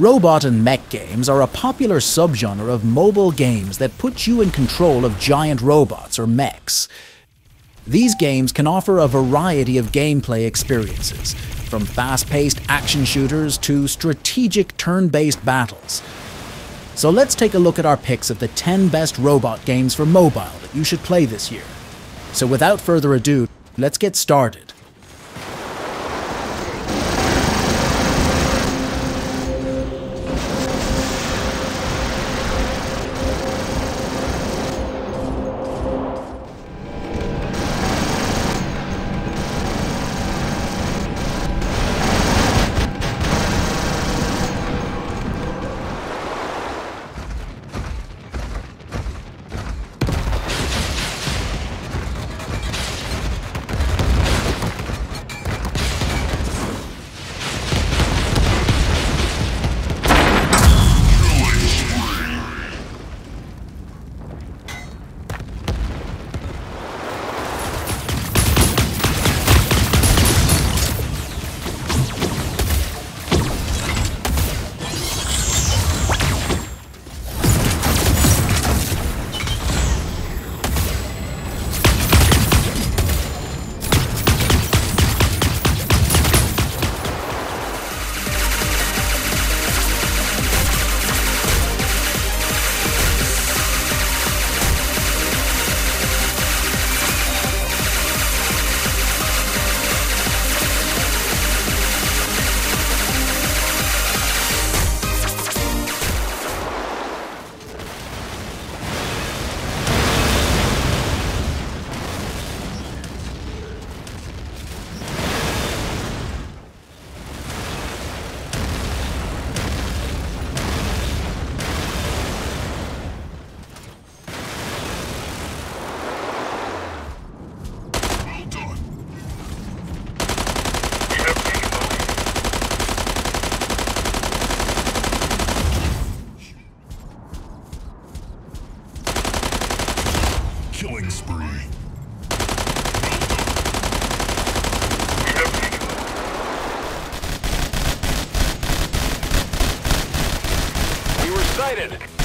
Robot and mech games are a popular subgenre of mobile games that put you in control of giant robots or mechs. These games can offer a variety of gameplay experiences, from fast paced action shooters to strategic turn based battles. So let's take a look at our picks of the 10 best robot games for mobile that you should play this year. So without further ado, let's get started. Sighted.